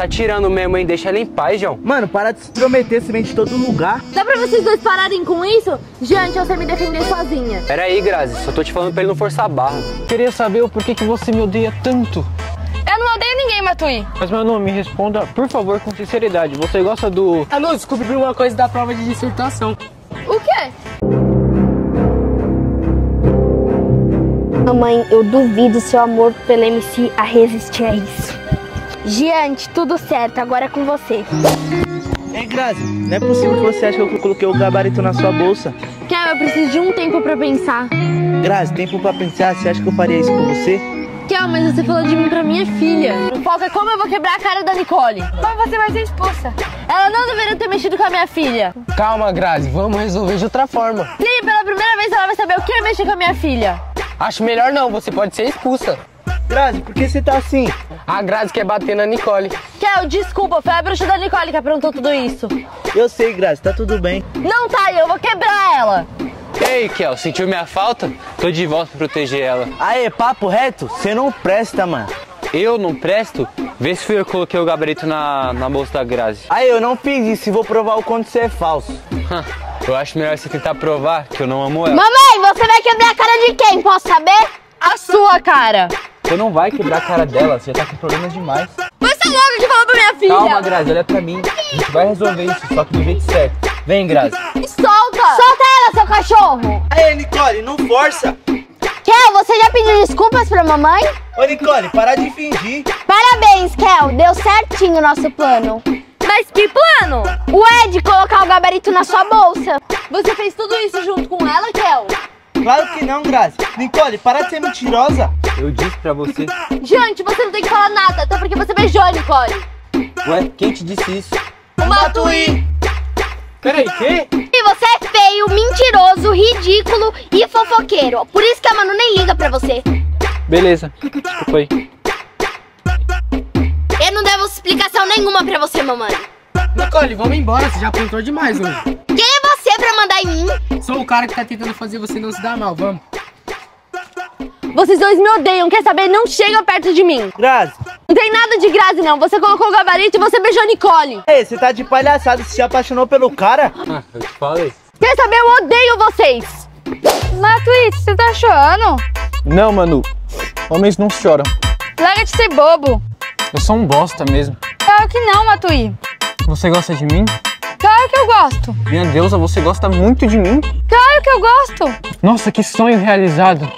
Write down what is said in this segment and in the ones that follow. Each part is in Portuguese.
tá tirando mesmo, hein? Deixa ela em paz, João. Mano, para de se prometer, se em todo lugar. Dá pra vocês dois pararem com isso? Gente, eu sei me defender sozinha. Pera aí, Grazi, só tô te falando pra ele não forçar a barra. Queria saber o porquê que você me odeia tanto. Eu não odeio ninguém, Matui. Mas, meu nome, me responda, por favor, com sinceridade. Você gosta do... Ah, não, descobri uma coisa da prova de dissertação. O quê? Mamãe, eu duvido seu amor pelo MC a resistir a isso. Giante, tudo certo, agora é com você. Ei, Grazi, não é possível que você ache que eu coloquei o gabarito na sua bolsa. Kel, eu preciso de um tempo pra pensar. Grazi, tempo pra pensar, você acha que eu faria isso com você? Kel, mas você falou de mim pra minha filha. É como eu vou quebrar a cara da Nicole. Como você vai ser expulsa? Ela não deveria ter mexido com a minha filha. Calma, Grazi, vamos resolver de outra forma. Sim, pela primeira vez ela vai saber o que é mexer com a minha filha. Acho melhor não, você pode ser expulsa. Grazi, por que você tá assim? A Grazi quer bater na Nicole. Kel, desculpa, foi a bruxa da Nicole que aprontou tudo isso. Eu sei, Grazi, tá tudo bem. Não tá, eu vou quebrar ela. Ei, Kel, sentiu minha falta? Tô de volta pra proteger ela. Aê, papo reto, você não presta, mano. Eu não presto? Vê se fui eu que coloquei o gabarito na, na bolsa da Grazi. Aí eu não fiz isso e vou provar o quanto você é falso. Eu acho melhor você tentar provar que eu não amo ela. Mamãe, você vai quebrar a cara de quem? Posso saber? A sua cara. Você não vai quebrar a cara dela, você já tá com problemas demais. É louca que falou pra minha filha. Calma, Grazi, olha pra mim. A gente vai resolver isso, só que do jeito certo. Vem, Grazi. Solta. Solta ela, seu cachorro! Aê, Nicole, não força. Kel, você já pediu desculpas pra mamãe? Ô, Nicole, para de fingir. Parabéns, Kel, deu certinho o nosso plano. Mas que plano? O Ed colocar o gabarito na sua bolsa. Você fez tudo isso junto com ela, Kel? Claro que não, Grazi. Nicole, para de ser mentirosa. Eu disse pra você. Gente, você não tem que falar nada, até porque você beijou a Nicole. Ué, quem te disse isso? O Matuí. Peraí, quê? E você é feio, mentiroso, ridículo e fofoqueiro. Por isso que a Manu nem liga pra você. Beleza, desculpa aí. Eu não devo explicação nenhuma pra você, mamãe. Nicole, vamos embora, você já aprontou demais hoje. Quem é você pra mandar em mim? Sou o cara que tá tentando fazer você não se dar mal, vamos. Vocês dois me odeiam, quer saber? Não chega perto de mim. Grazi, Não tem nada de Grazi, não. Você colocou o gabarito e você beijou a Nicole. ei, você tá de palhaçada, você se apaixonou pelo cara? Ah, eu te falei. Quer saber? Eu odeio vocês. Matui, você tá chorando? Não, Manu. Homens não choram. Larga de ser bobo. Eu sou um bosta mesmo. Claro que não, Matui. Você gosta de mim? Claro que eu gosto. Minha deusa, você gosta muito de mim? Claro que eu gosto. Nossa, que sonho realizado.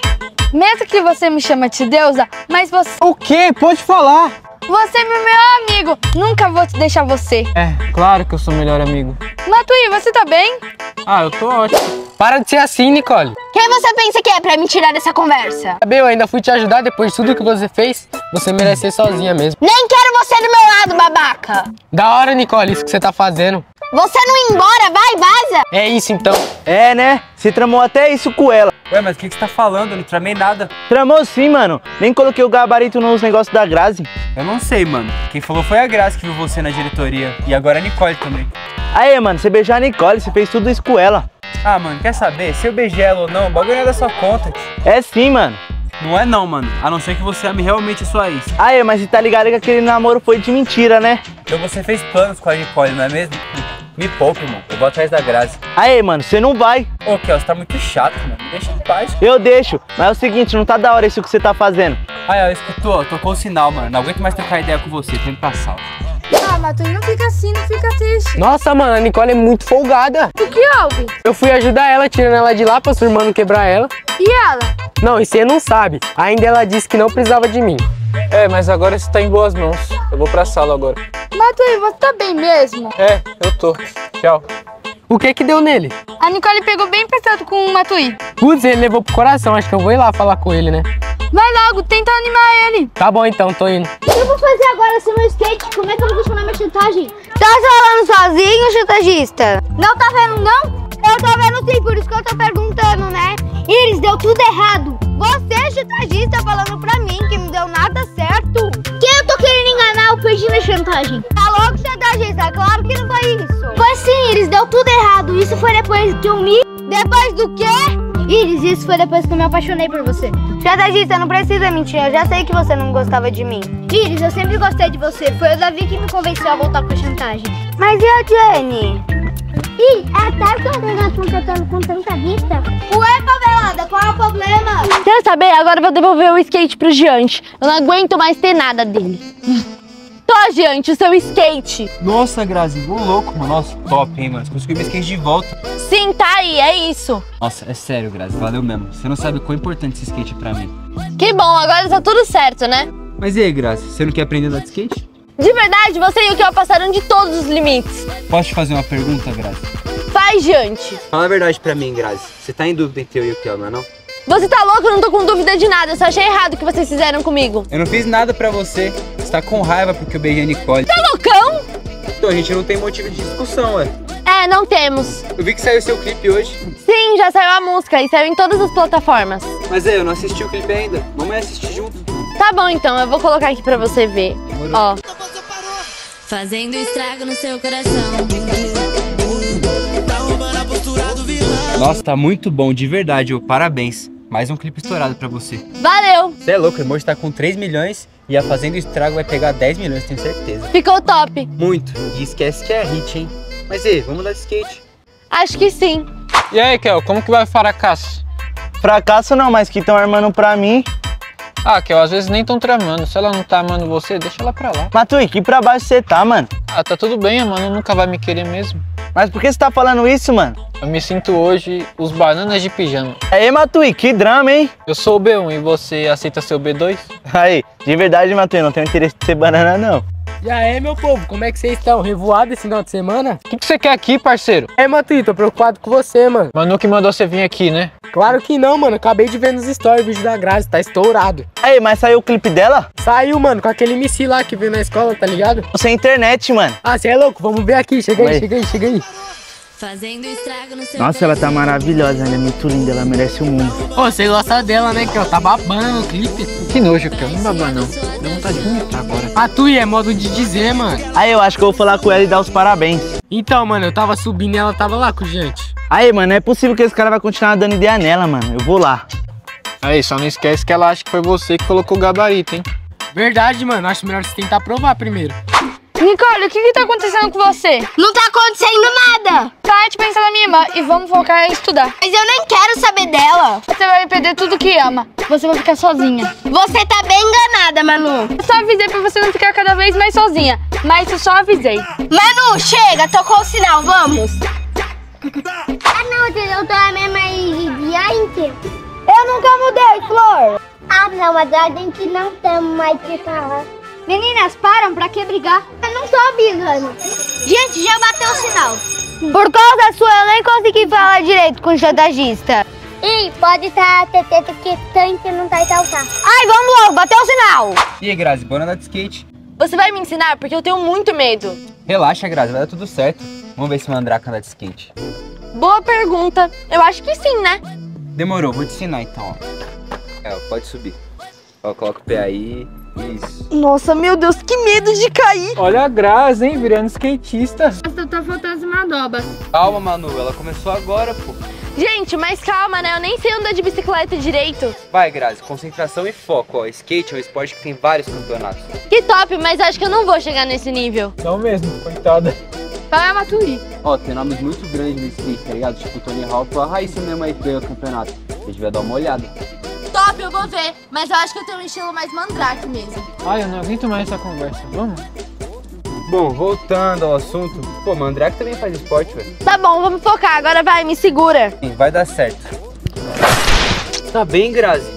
Mesmo que você me chama de deusa, mas você, O quê? Pode falar. você é meu melhor amigo. Nunca vou te deixar você. É, claro que eu sou o melhor amigo. Matui, você tá bem? Ah, eu tô ótimo. Para de ser assim, Nicole. Quem você pensa que é pra me tirar dessa conversa? Sabe, eu ainda fui te ajudar depois de tudo que você fez. Você merece ser sozinha mesmo. Nem quero você do meu lado, babaca. Da hora, Nicole, isso que você tá fazendo. Você não ir embora, vai, vaza. É isso então. É, né? Você tramou até isso com ela. Ué, mas o que, que você tá falando? Eu não tramei nada. Tramou sim, mano. Nem coloquei o gabarito nos negócios da Grazi. Eu não sei, mano. Quem falou foi a Graça que viu você na diretoria. E agora a Nicole também. Aê, mano, você beijou a Nicole, você fez tudo isso com ela. Ah, mano, quer saber? Se eu beijei ela ou não, o bagulho é da sua conta. É sim, mano. Não é não, mano. A não ser que você ame realmente a sua ex. Aê, mas você tá ligado que aquele namoro foi de mentira, né? Então você fez planos com a Nicole, não é mesmo? Me poupe, irmão. Eu vou atrás da Grazi. Aê, mano, você não vai. Ô, Kel, você tá muito chato, mano. Deixa em paz. Eu deixo. Mas é o seguinte, não tá da hora isso que você tá fazendo. Ah, eu escutou, tocou o sinal, mano. Não aguento mais trocar ideia com você. Indo pra sala. Ah, Matui, não fica assim, não fica triste. Nossa, mano, a Nicole é muito folgada. O que houve? Eu fui ajudar ela, tirando ela de lá pra sua irmã não quebrar ela. E ela? Não, e você não sabe. Ainda ela disse que não precisava de mim. É, mas agora você tá em boas mãos. Eu vou pra sala agora. Matui, você tá bem mesmo? É, eu tô. Tchau. O que que deu nele? A Nicole pegou bem pesado com o Matui. Putz, ele levou pro coração. Acho que eu vou ir lá falar com ele, né? Vai logo, tenta animar ele. Tá bom então, tô indo. O que eu vou fazer agora sem meu skate? Como é que eu vou funcionar minha chantagem? Tá falando sozinho, chantagista? Não tá vendo, não? Eu tô vendo sim, por isso que eu tô perguntando, né? Iris, deu tudo errado. Você, chantagista, falando pra mim que não deu nada certo. Quem eu tô querendo enganar? Eu perdi minha chantagem. Tá louco, chantagista? Claro que não foi isso. Foi sim, Iris, deu tudo errado. Isso foi depois que eu me... Depois do quê? Iris, isso foi depois que eu me apaixonei por você. Chantagista, não precisa mentir. Eu já sei que você não gostava de mim. Iris, eu sempre gostei de você. Foi o Davi que me convenceu a voltar com a chantagem. Mas e a Jenny? Ih, é até que eu contratando com tanta vista. Ué, favelada, qual é o problema? Quer saber? Agora eu vou devolver o skate pro Giante. Eu não aguento mais ter nada dele. Tô, Giante, o seu skate. Nossa, Grazi, ô louco, mano. Nossa, top, hein, mano. Você conseguiu meu skate de volta. Sim, tá aí, é isso. Nossa, é sério, Grazi, valeu mesmo. Você não sabe o quão importante esse skate é pra mim. Que bom, agora tá tudo certo, né? Mas e aí, Grazi, você não quer aprender a andar de skate? De verdade, você e o Kel passaram de todos os limites. Posso te fazer uma pergunta, Grazi? Faz, Giante. Fala a verdade pra mim, Grazi. Você tá em dúvida entre eu e o Kel, não é não? Você tá louco? Eu não tô com dúvida de nada. Eu só achei errado o que vocês fizeram comigo. Eu não fiz nada pra você. Você tá com raiva porque eu beijei a Nicole. Tá loucão? Então a gente não tem motivo de discussão, ué. É, não temos. Eu vi que saiu seu clipe hoje. Sim, já saiu a música e saiu em todas as plataformas. Mas é, eu não assisti o clipe ainda. Vamos assistir junto. Tá bom então, eu vou colocar aqui pra você ver. Demorou. Ó. Fazendo estrago no seu coração. Nossa, tá muito bom, de verdade, ô. Parabéns. Mais um clipe estourado pra você. Valeu! Você é louco, o emoji tá com 3 milhões e a Fazendo Estrago vai pegar 10 milhões, tenho certeza. Ficou top. Muito. E esquece que é hit, hein? Mas e, vamos dar de skate. Acho que sim. E aí, Kel, como que vai o fracasso? Fracasso não, mas que estão armando pra mim. Ah, Kel, às vezes nem tão tramando. Se ela não tá amando você, deixa ela pra lá. Matui, que pra baixo você tá, mano? Ah, tá tudo bem, mano. Nunca vai me querer mesmo. Mas por que você tá falando isso, mano? Eu me sinto hoje os bananas de pijama. Aí, Matui, que drama, hein? Eu sou o B1 e você aceita ser o B2? Aí, de verdade, Matui, não tenho interesse em ser banana, não. E aí, meu povo, como é que vocês estão? Revoado esse final de semana? O que, que você quer aqui, parceiro? É, Matuí, tô preocupado com você, mano. Manu que mandou você vir aqui, né? Claro que não, mano. Acabei de ver nos stories o vídeo da Grazi, tá estourado. Aí, mas saiu o clipe dela? Saiu, mano, com aquele MC lá que veio na escola, tá ligado? Sem internet, mano. Ah, você é louco? Vamos ver aqui. Chega aí, Oi. chega aí, chega aí. Fazendo estrago no seu Nossa, ela tá maravilhosa, ela é muito linda, ela merece o mundo. Ô, você gosta dela, né, que ó, tá babando no clipe. Que nojo, Kel. Não babá, não. Dá vontade de vomitar agora. Matuí é modo de dizer, mano. Aí, eu acho que eu vou falar com ela e dar os parabéns. Então, mano, eu tava subindo e ela tava lá com gente. Aí, mano, não é possível que esse cara vai continuar dando ideia nela, mano. Eu vou lá. Aí, só não esquece que ela acha que foi você que colocou o gabarito, hein? Verdade, mano. Acho melhor você tentar provar primeiro. Nicole, o que que tá acontecendo com você? Não tá acontecendo nada. Para de pensar na minha irmã e vamos focar em estudar. Mas eu nem quero saber dela. Você vai perder tudo que ama. Você vai ficar sozinha. Você tá bem enganada, Manu. Eu só avisei pra você não ficar cada vez mais sozinha. Mas eu só avisei. Manu, chega, tocou o sinal, vamos. Ah, não, você não tá a mesma gente. Eu nunca mudei, Flor. Ah, não, mas a gente não tem mais que falar. Meninas, param, pra que brigar? Eu não tô avisando. Gente, já bateu o sinal. Por causa sua, eu nem consegui falar direito com o chantagista. Ih, pode estar tá, teteta que tanto não tá e tal, tá. Ai, vamos logo, bateu o sinal. E aí, Grazi, bora andar de skate. Você vai me ensinar porque eu tenho muito medo. Relaxa, Grazi, vai dar tudo certo. Vamos ver se Mandraka anda de skate. Boa pergunta. Eu acho que sim, né? Demorou, vou te ensinar então, ó. É, ó, pode subir. Ó, coloca o pé aí. Isso. Nossa, meu Deus, que medo de cair. Olha a Grazi, hein? Virando skatista. Nossa, tá faltando as manobras. Calma, Manu, ela começou agora, pô. Gente, mas calma, né? Eu nem sei andar de bicicleta direito. Vai, Grazi, concentração e foco, ó. Skate é um esporte que tem vários campeonatos. Que top, mas acho que eu não vou chegar nesse nível. Não mesmo, coitada. Vai, Maturi. Ó, tem nomes muito grandes no skate, tá ligado? Tipo Tony Hawk a Raíssa mesmo aí que ganhou o campeonato. A gente vai dar uma olhada. Top, eu vou ver. Mas eu acho que eu tenho um estilo mais mandrake mesmo. Ai, eu não aguento mais essa conversa. Vamos? Bom, voltando ao assunto. Pô, Mandrake também faz esporte, velho. Tá bom, vamos focar. Agora vai, me segura. Sim, Vai dar certo. Tá bem, Grazi?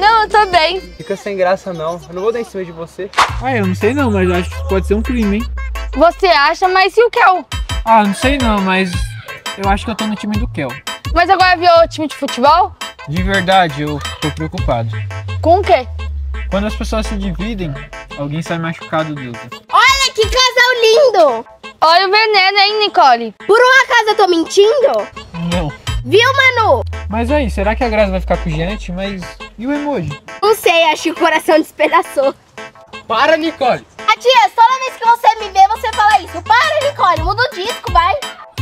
Não, eu tô bem. Fica sem graça não. Eu não vou dar em cima de você. Ah, eu não sei não, mas acho que pode ser um crime, hein? Você acha, mas e o Kel? Ah, não sei não, mas eu acho que eu tô no time do Kel. Mas agora virou time de futebol? De verdade, eu tô preocupado. Com o quê? Quando as pessoas se dividem, alguém sai machucado do outro. Olha que casal lindo. Olha o veneno, hein, Nicole? Por um acaso eu tô mentindo? Não. Viu, Manu? Mas aí, será que a Grazi vai ficar com o Giante? Mas e o emoji? Não sei, acho que o coração despedaçou. Para, Nicole. A tia, toda vez que você me vê, você fala isso. Para,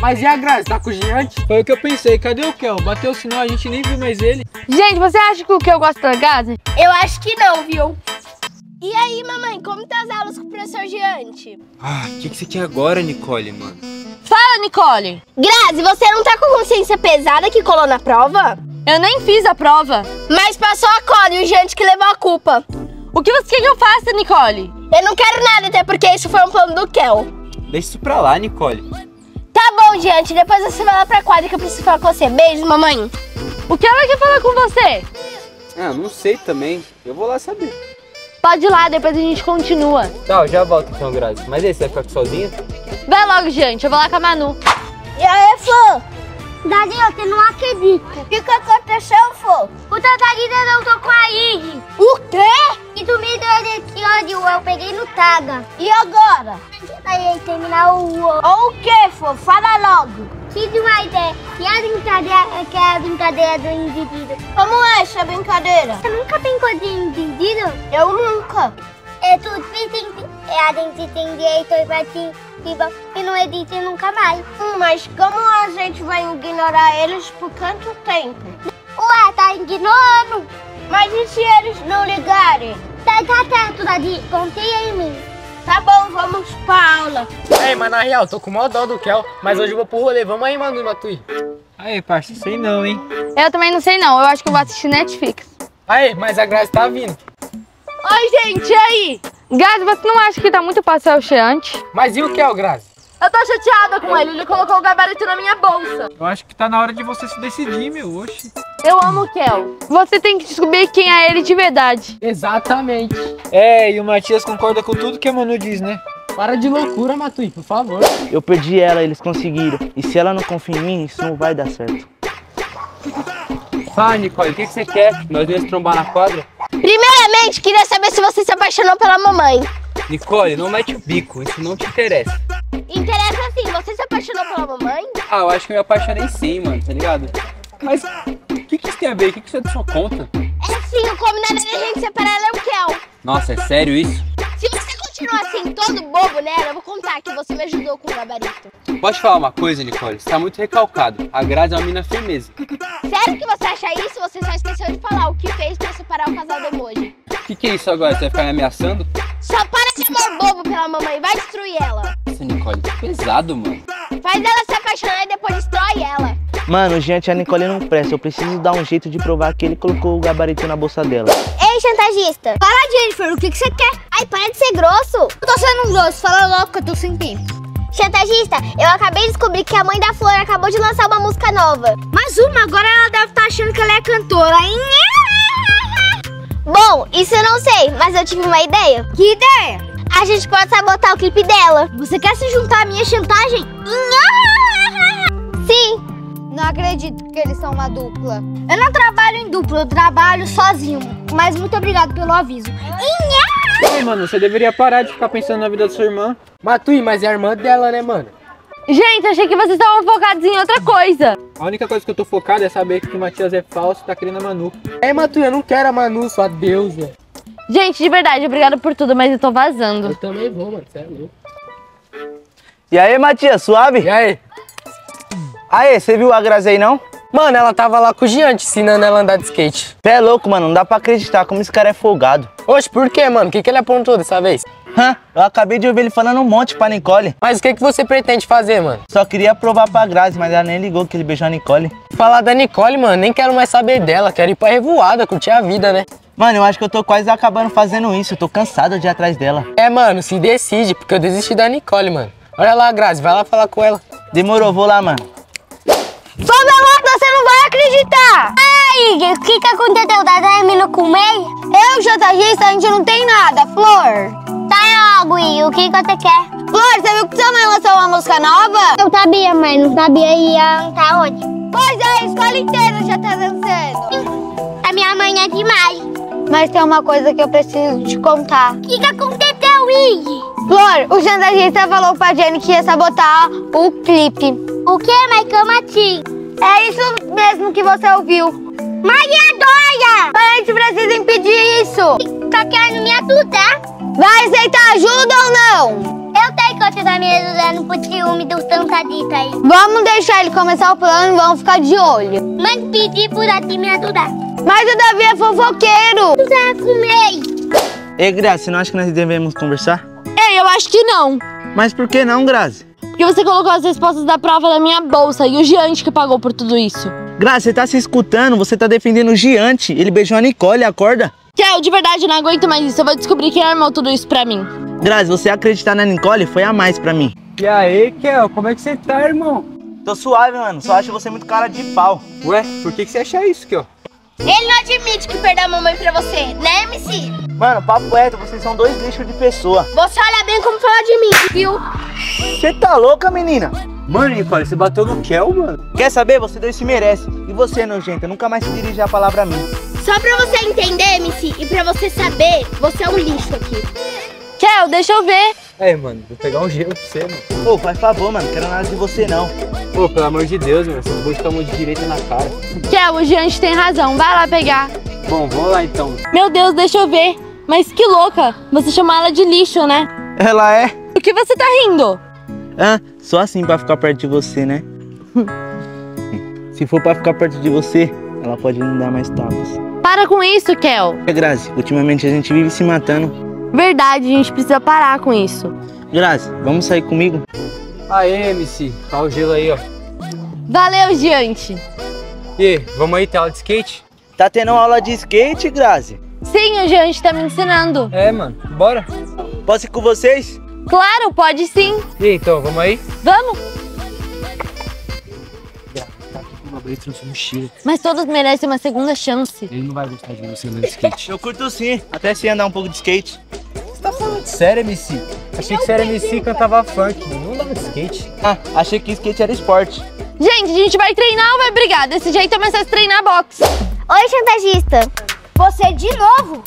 Mas e a Grazi, tá com o gigante? Foi o que eu pensei, cadê o Kel? Bateu o sinal, a gente nem viu mais ele. Gente, você acha que o que eu gosto da Gazi? Eu acho que não, viu? E aí, mamãe, como tá as aulas com o professor Giante? Ah, o que, que você quer agora, Nicole, mano? Fala, Nicole. Grazi, você não tá com consciência pesada que colou na prova? Eu nem fiz a prova. Mas passou a cola e o Giante que levou a culpa. O que você quer que eu faça, Nicole? Eu não quero nada, até porque isso foi um plano do Kel. Deixa isso pra lá, Nicole. Tá bom, Giante, depois você vai lá pra quadra que eu preciso falar com você. Beijo, mamãe. O que ela quer falar com você? Ah, não sei também. Eu vou lá saber. Pode ir lá, depois a gente continua. Tá, eu já volto então, Grazi. Mas e aí, você vai ficar aqui sozinha? Vai logo, Giante, eu vou lá com a Manu. E aí, Fô? Dadinho, você não acredita. O que, que aconteceu, Fô? O Tatarina não tô com a Ig. O quê? E tu me deu desse ódio, eu peguei no Taga. E agora? Aí terminar o... Ou o quê, Fô? Fala logo. Tive uma ideia. E a brincadeira, que é a brincadeira do indivíduo. Como é essa brincadeira? Você nunca brincou de indivíduo? Eu nunca. É tudo tem, é a gente tem direito a participa e não existe nunca mais. Hum, mas como a gente vai ignorar eles por quanto tempo? Ué, tá ignorando. Mas e se eles não ligarem? Tá, tá certo, Dadi. Confia em mim. Tá bom, vamos pra aula. Ei, mas na real, tô com mó dó do Kel, mas hoje eu vou pro rolê. Vamos aí, Manu e Matui. Aí, parça, sei não, hein? Eu também não sei não, eu acho que eu vou assistir Netflix. Aí, mas a Grazi tá vindo. Oi, gente, e aí? Gazi, você não acha que tá muito pastel cheante? Mas e o Kel, Grazi? Eu tô chateada com ele, ele colocou o gabarito na minha bolsa. Eu acho que tá na hora de você se decidir, meu. Oxi. Eu amo o Kel. Você tem que descobrir quem é ele de verdade. Exatamente. É, e o Matias concorda com tudo que a Manu diz, né? Para de loucura, Matui, por favor. Eu perdi ela, eles conseguiram. E se ela não confia em mim, isso não vai dar certo. Fala, Nicole, o que, que você quer? Nós vamos trombar na quadra? Primeiramente, queria saber se você se apaixonou pela mamãe. Nicole, não mete o bico, isso não te interessa. Interessa sim, você se apaixonou pela mamãe? Ah, eu acho que eu me apaixonei sim, mano, tá ligado? Mas o que, que isso tem a ver? O que, que isso é da sua conta? É sim, o combinado da gente separar é o Kel. Nossa, é sério isso? Se você continuar assim, todo bobo nela, eu vou contar que você me ajudou com o gabarito. Pode falar uma coisa, Nicole? Você tá muito recalcado. A Grazi é uma mina firmeza. Sério que você acha isso? Você só esqueceu de falar o que fez pra separar o casal do emoji. O que, que é isso agora? Você vai ficar me ameaçando? Só para de amor bobo pela mamãe, vai destruir ela. Nossa, Nicole, que pesado, mano. Faz ela se apaixonar e depois destrói ela. Mano, gente, a Nicole não presta. Eu preciso dar um jeito de provar que ele colocou o gabarito na bolsa dela. Chantagista. Fala, Jennifer, o que, que você quer? Ai, para de ser grosso. Eu tô sendo grosso, fala logo que eu tô sem tempo. Chantagista, eu acabei de descobrir que a mãe da Flor acabou de lançar uma música nova. Mais uma? Agora ela deve estar achando que ela é cantora. Bom, isso eu não sei, mas eu tive uma ideia. Que ideia? A gente pode sabotar o clipe dela. Você quer se juntar à minha chantagem? Sim. Não acredito que eles são uma dupla. Eu não trabalho em dupla, eu trabalho sozinho. Mas muito obrigado pelo aviso. Ei, mano, você deveria parar de ficar pensando na vida da sua irmã. Matui, mas é a irmã dela, né, mano? Gente, achei que vocês estavam focados em outra coisa. A única coisa que eu tô focado é saber que o Matias é falso e tá querendo a Manu. Ei, Matui, eu não quero a Manu, sua deusa. Gente, de verdade, obrigada por tudo, mas eu tô vazando. Eu também vou, mano, você é louco. E aí, Matias, suave? E aí? Aê, você viu a Grazi aí não? Mano, ela tava lá com o Giante, ensinando ela a andar de skate. Pé é louco, mano, não dá pra acreditar como esse cara é folgado. Oxe, por quê, mano? O que, que ele aprontou dessa vez? Hã? Eu acabei de ouvir ele falando um monte pra Nicole. Mas o que, que você pretende fazer, mano? Só queria provar pra Grazi, mas ela nem ligou que ele beijou a Nicole. Falar da Nicole, mano, nem quero mais saber dela. Quero ir pra revoada, curtir a vida, né? Mano, eu acho que eu tô quase acabando fazendo isso. Eu tô cansado de ir atrás dela. É, mano, se decide, porque eu desisti da Nicole, mano. Olha lá, Grazi, vai lá falar com ela. Demorou, vou lá, mano. Sobe a moto, você não vai acreditar! Ai, o que que aconteceu? Tá terminando com o May? Eu, chantagista, a gente não tem nada, Flor. Tá logo, e o que que você quer? Flor, você viu que sua mãe lançou uma música nova? Eu sabia, mãe, não sabia e ia tá onde? Pois é, a escola inteira já tá dançando. A minha mãe é demais. Mas tem uma coisa que eu preciso te contar. O que que aconteceu, Flor, o chantagista falou pra Jenny que ia sabotar o clipe. O que, como assim? É isso mesmo que você ouviu. Maria doida! A gente precisa impedir isso. Tá querendo me ajudar? Vai aceitar ajuda ou não? Eu tenho que você tá me ajudando por ciúme do tantadito aí? Vamos deixar ele começar o plano e vamos ficar de olho. Mas pedi pra ti me ajudar. Mas o Davi é fofoqueiro. Já comei. Ei, Grazi, você não acha que nós devemos conversar? Ei, eu acho que não. Mas por que não, Grazi? Porque você colocou as respostas da prova na minha bolsa e o Giante que pagou por tudo isso. Grazi, você tá se escutando, você tá defendendo o Giante. Ele beijou a Nicole, acorda. Kel, de verdade, eu não aguento mais isso. Eu vou descobrir quem armou tudo isso pra mim. Grazi, você acreditar na Nicole foi a mais pra mim. E aí, Kel, como é que você tá, irmão? Tô suave, mano. Só acho você muito cara de pau. Ué, por que, que você acha isso, Kel? Ele não admite que perdeu a mamãe pra você, né, MC? Mano, papo reto, vocês são dois lixos de pessoa. Você olha bem como fala de mim, viu? Você tá louca, menina? Mano, Nicole, você bateu no Kel, mano? Quer saber? Você dois se merece. E você, nojenta, nunca mais se dirige a palavra a mim. Só pra você entender, MC, e pra você saber, você é um lixo aqui. Kel, deixa eu ver. É, mano, vou pegar um gelo pra você, mano. Pô, faz favor, mano. Quero nada de você, não. Pô, pelo amor de Deus, mano, vão estar mão de direita na cara. Kel, o Giante tem razão. Vai lá pegar. Bom, vamos lá então. Meu Deus, deixa eu ver. Mas que louca. Você chamou ela de lixo, né? Ela é? O que você tá rindo? Ah, só assim pra ficar perto de você, né? Se for pra ficar perto de você, ela pode não dar mais tapas. Para com isso, Kel. É, Grazi, ultimamente a gente vive se matando. Verdade, a gente precisa parar com isso. Grazi, vamos sair comigo? Aê, MC, tá o gelo aí, ó. Valeu, Giante. E vamos aí, ter aula de skate? Tá tendo aula de skate, Grazi? Sim, o Giante tá me ensinando. É, mano, bora. Posso ir com vocês? Claro, pode sim. E então, vamos aí? Vamos. Mochila. Mas todos merecem uma segunda chance. Ele não vai gostar de você andando de skate. Eu curto sim, até se andar um pouco de skate. Você tá falando sério, MC? Achei que você era MC e cantava funk. Não andava de skate. Ah, achei que skate era esporte. Gente, a gente vai treinar ou vai brigar? Desse jeito é mais fácil treinar boxe. Oi, chantagista. Você de novo?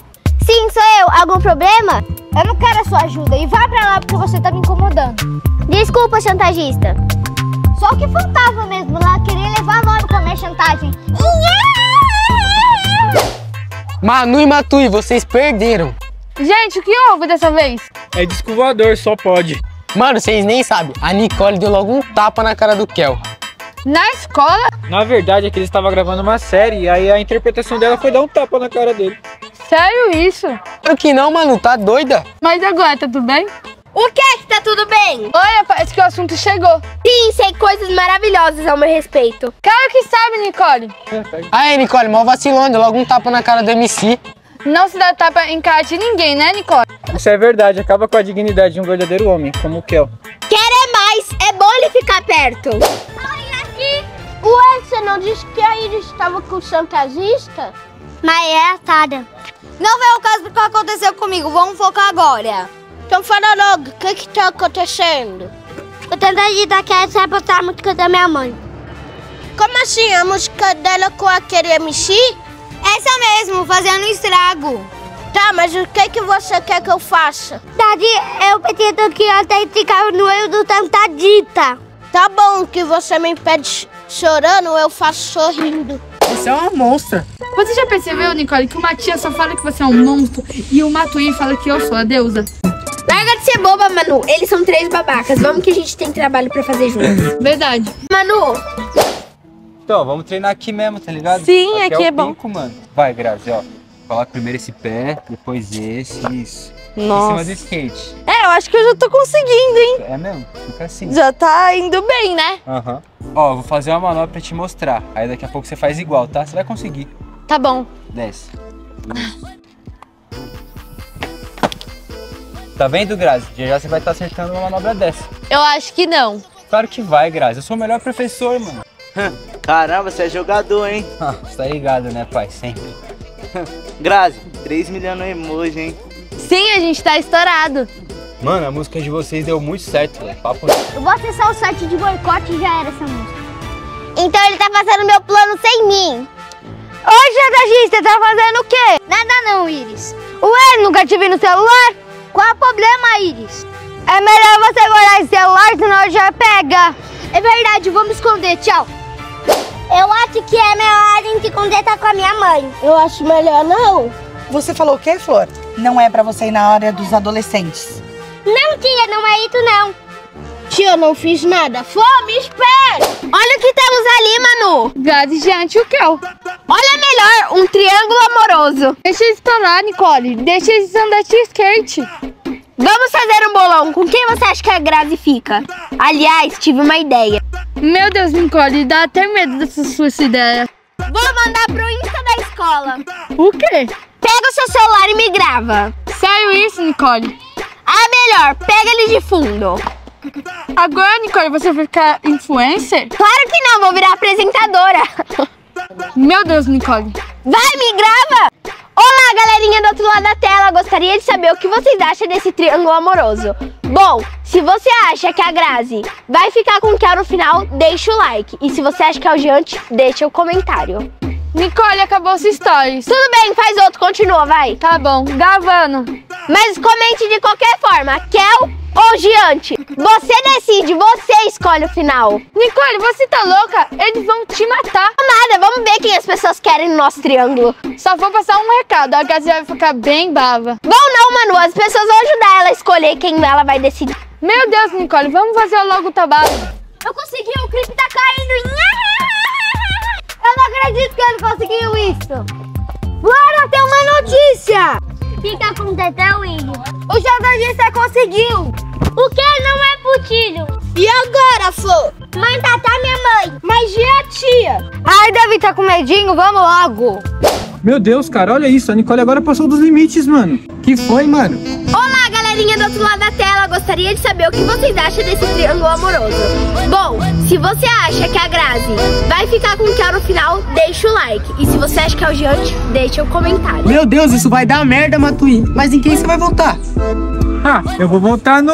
Sim, sou eu. Algum problema? Eu não quero a sua ajuda e vá pra lá porque você tá me incomodando. Desculpa, chantagista. Só o que faltava mesmo lá, querer levar nome com a minha chantagem. Manu e Matui, vocês perderam. Gente, o que houve dessa vez? É disco voador, só pode. Mano, vocês nem sabem. A Nicole deu logo um tapa na cara do Kel. Na escola? Na verdade é que ele estava gravando uma série e aí a interpretação dela foi dar um tapa na cara dele. Sério isso? Claro que não, Manu, tá doida? Mas agora, tá tudo bem? O que que tá tudo bem? Olha, parece que o assunto chegou. Sim, sei coisas maravilhosas ao meu respeito. Claro que sabe, Nicole. Aí, Nicole, mal vacilando, logo um tapa na cara do MC. Não se dá tapa em cara de ninguém, né, Nicole? Isso é verdade, acaba com a dignidade de um verdadeiro homem, como o Kel. Quer é mais, é bom ele ficar perto. Olha aqui. Ué, você não disse que a Iris estava com o chantagista? Mas é atada. Não vem o caso do que aconteceu comigo, vamos focar agora. Então fala logo, o que que tá acontecendo? O tentadita quer sabotar a música da minha mãe. Como assim, a música dela com aquele MC? Essa mesmo, fazendo estrago. Tá, mas o que que você quer que eu faça? Daddy, eu pretendo que até ficar no meio do tentadita. Tá bom, que você me impede chorando, eu faço sorrindo. Você é uma monstra. Você já percebeu, Nicole, que o Matias só fala que você é um monstro e o Matuí fala que eu sou a deusa? Larga de ser boba, Manu. Eles são três babacas. Vamos que a gente tem trabalho pra fazer juntos. Verdade. Manu, Então, vamos treinar aqui mesmo, tá ligado? Sim, aqui o é bom. pico, mano. Vai, Grazi, ó. Coloca primeiro esse pé, depois esse, isso. Em cima Nossa. do skate. É, eu acho que eu já tô conseguindo, hein? É mesmo? Fica assim. Já tá indo bem, né? Aham. Ó, vou fazer uma manobra pra te mostrar. Aí daqui a pouco você faz igual, tá? Você vai conseguir. Tá bom. Desce. Tá vendo, Grazi? Já já você vai estar acertando uma manobra dessa. Eu acho que não. Claro que vai, Grazi. Eu sou o melhor professor, mano. Caramba, você é jogador, hein? Ah, você tá ligado, né, pai? Sempre. Grazi, 3 milhões no emoji, hein? Sim, a gente tá estourado. Mano, a música de vocês deu muito certo, velho. Papo. Eu vou acessar o site de boicote e já era essa música. Então ele tá fazendo meu plano sem mim. Ô, chantagista, tá fazendo o quê? Nada não, Iris. Ué, nunca te vi no celular? Qual é o problema, Iris? É melhor você guardar esse celular, senão já pega. É verdade, vamos esconder, tchau. eu acho que é melhor a gente conversar com a minha mãe. Eu acho melhor não. Você falou o quê, Flor? Não é pra você ir na área dos adolescentes. Não, tia, não é isso não. Tia, eu não fiz nada. Fome, espere! Olha o que temos ali, Manu. Grazi, gente, o que é? Olha melhor, um triângulo amoroso. Deixa eles pra lá, Nicole. Deixa eles andar de skate. Vamos fazer um bolão. Com quem você acha que a Grazi fica? Aliás, tive uma ideia. Meu Deus, Nicole, dá até medo dessa sua ideia. Vou mandar pro Insta da escola. O quê? Pega o seu celular e me grava. Sério isso, Nicole? Ah, melhor, pega ele de fundo. Agora, Nicole, você vai ficar influencer? Claro que não, vou virar apresentadora. Meu Deus, Nicole. Vai, me grava! Olá, galerinha do outro lado da tela. Gostaria de saber o que vocês acham desse triângulo amoroso. Bom, se você acha que a Grazi vai ficar com o Kel no final, deixa o like. E se você acha que é o Giante, deixa o comentário. Nicole, acabou os stories. Tudo bem, faz outro, continua, vai. Tá bom, gravando. Mas comente de qualquer forma, Kel ou Giante. Você decide, você escolhe o final. Nicole, você tá louca? Eles vão te matar. Nada, vamos ver quem as pessoas querem no nosso triângulo. Só vou passar um recado, a Grazi vai ficar bem bava. Bom não, Manu, as pessoas vão ajudar ela a escolher quem ela vai decidir. Meu Deus, Nicole, vamos fazer logo o trabalho. Eu consegui, o clipe tá caindo. Eu não acredito que ele conseguiu isso. Flora, tem uma notícia. O que, que aconteceu, William? O jornalista conseguiu. O que não é possível? E agora, Flor? Mãe, Tatá, minha mãe. Mas e a tia? Ai, deve estar com medinho, vamos logo. Meu Deus, cara, olha isso. A Nicole agora passou dos limites, mano. Que foi, mano? Olá, galerinha do outro lado da tela. Gostaria de saber o que vocês acham desse triângulo amoroso. Bom, se você acha que a Grazi vai ficar com o Kel no final, deixa o like. E se você acha que é o Giante, deixa o comentário. Meu Deus, isso vai dar merda, Matuí. Mas em quem você vai votar? Ah, eu vou voltar no.